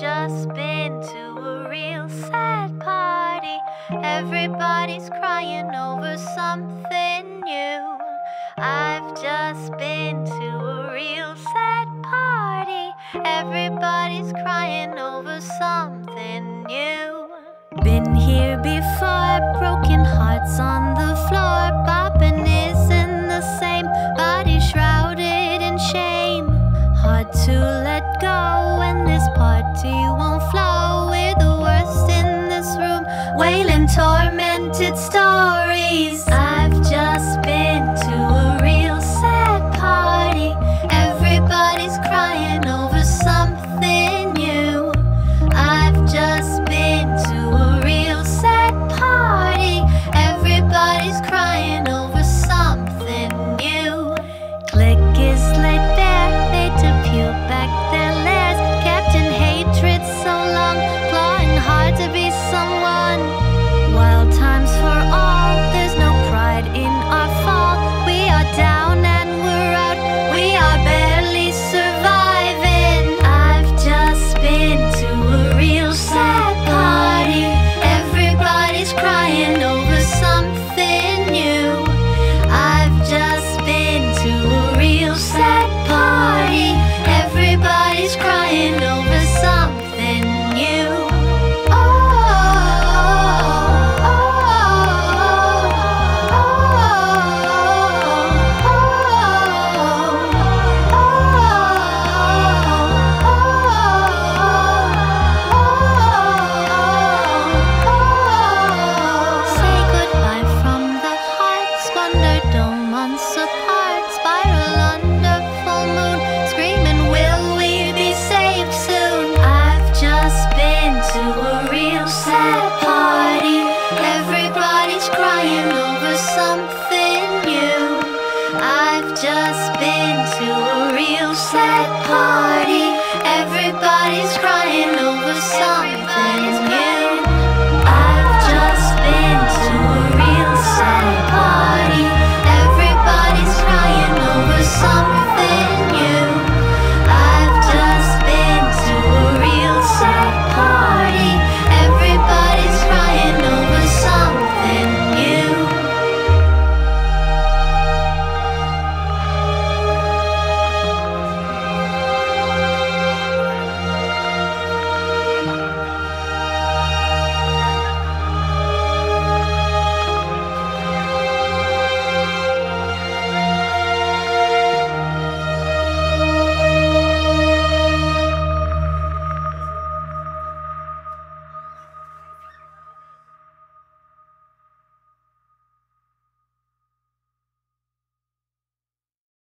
just been to a real sad party. Everybody's crying over something new. I've just been to a real sad party. Everybody's crying over something new. Been here before, broken hearts on the floor. Bopping isn't the same, body shrouded in shame. Hard to let go party won't flow. We're the worst in this room, wailing tormented stories. I've set party.